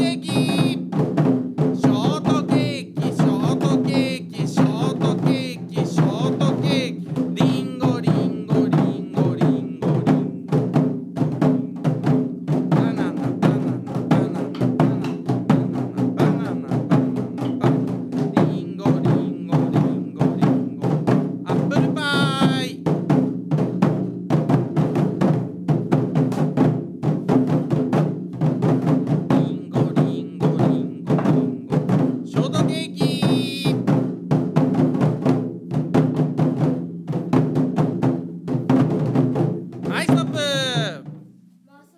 जाएगी